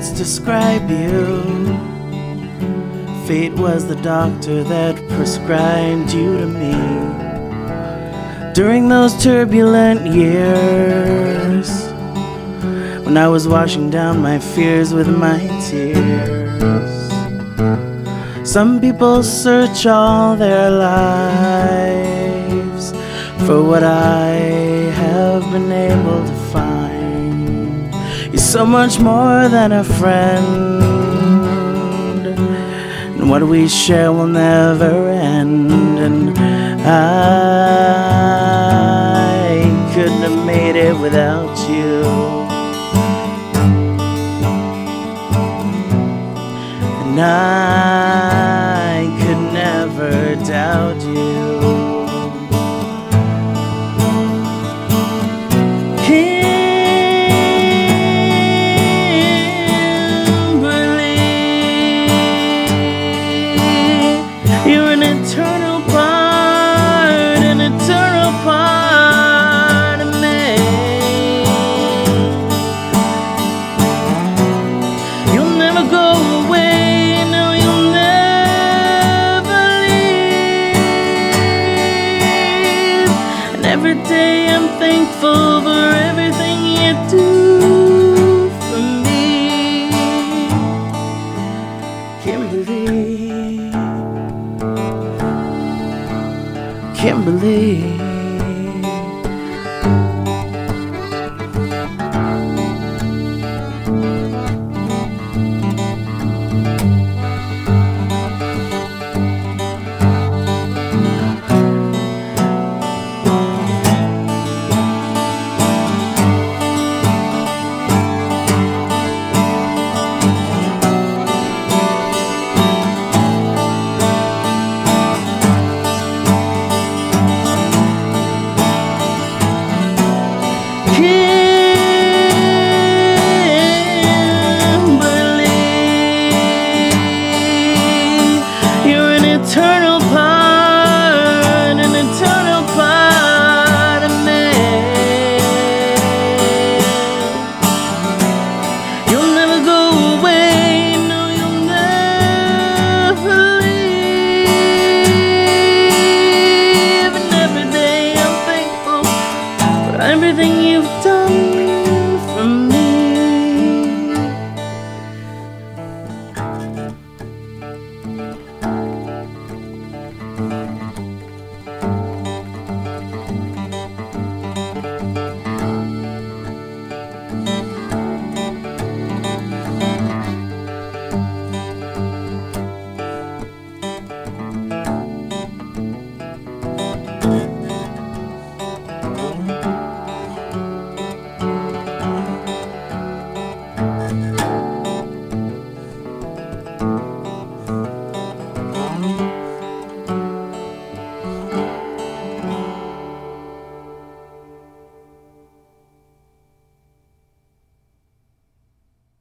words describe you. Fate was the doctor that prescribed you to me. During those turbulent years, when I was washing down my fears with my tears. Some people search all their lives for what I so much more than a friend, and what we share will never end. And I couldn't have made it without you. And I could never doubt you. Kimberlee, And every day I'm thankful for everything you do for me. Kimberlee, Kimberlee. everything you've done.